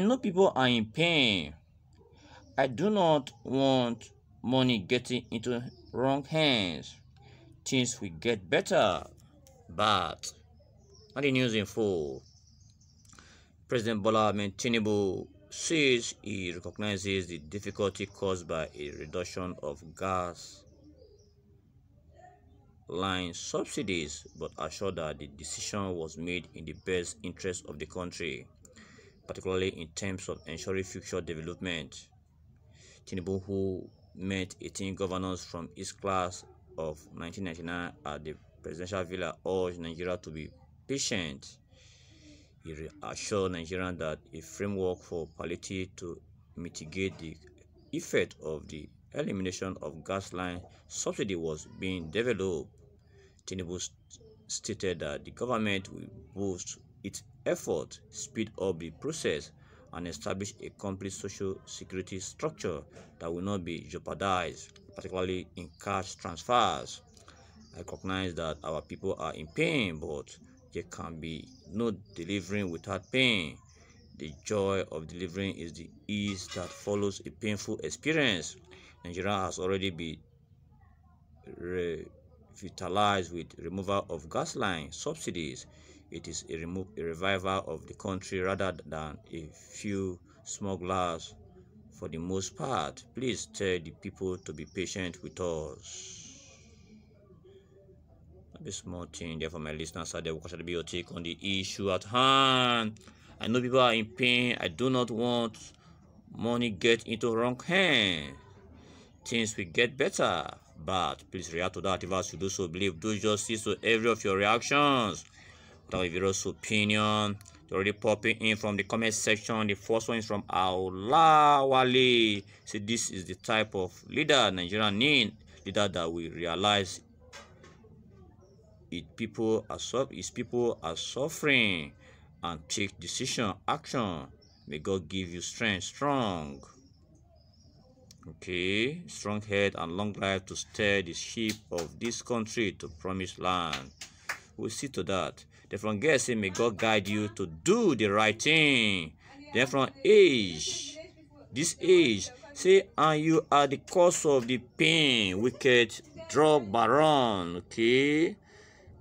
know people are in pain. I do not want money getting into wrong hands. Things will get better. But, not the news in full. President Bola Tinubu says he recognizes the difficulty caused by a reduction of gas line subsidies but assured that the decision was made in the best interest of the country, particularly in terms of ensuring future development. Tinubu, who met 18 governors from his class of 1999 at the presidential villa, urged Nigeria to be patient. He assured Nigerians that a framework for palliative to mitigate the effect of the elimination of gasoline subsidy was being developed. Tinubu stated that the government will boost its effort, speed up the process, and establish a complete social security structure that will not be jeopardized, particularly in cash transfers. I recognize that our people are in pain, but there can be no delivering without pain. The joy of delivering is the ease that follows a painful experience. Nigeria has already been revitalized with removal of gasoline subsidies. It is a, a revival of the country rather than a few smugglers for the most part. Please tell the people to be patient with us. A small thing there for my listeners out there. What should be your take on the issue at hand? I know people are in pain. I do not want money get into wrong hands. Things will get better. But please react to that if you do so believe. Do justice to every of your reactions. Various opinion. They're already popping in from the comment section. The first one is from Aula Wale. See, this is the type of leader Nigeria need. Leader that will realize it people are its people are suffering and take decision action may god give you strength strong okay strong head and long life to steer the ship of this country to promised land we'll see to that then from guess may god guide you to do the right thing then from age this age say and you are the cause of the pain wicked drug baron okay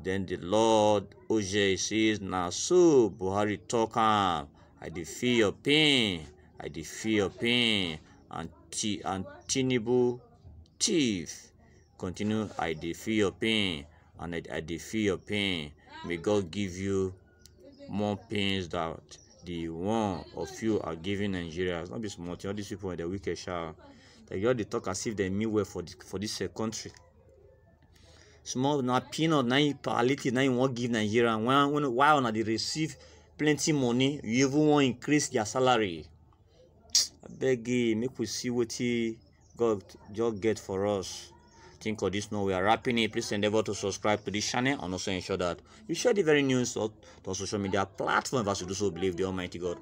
then the Lord Oj says, Now so Buhari talk am, I dey your pain, I dey your pain, and T and Tinubu thief continue, I dey your pain, and I, I dey your pain. May God give you more pains that the one of you are giving Nigeria. It's not be small thing. All these people, they're wicked, sha. They all dey talk as if they mean well for the, for this uh, country. small na peanut na palliative na im wan give nigeria when when while una dey receive plenty money you even wan increase their salary abeg eh make we see wetin god just get for us think of this now we are wrapping it. Please endeavor to subscribe to this channel. And also ensure that you share the very news on social media platforms as you do so believe the almighty god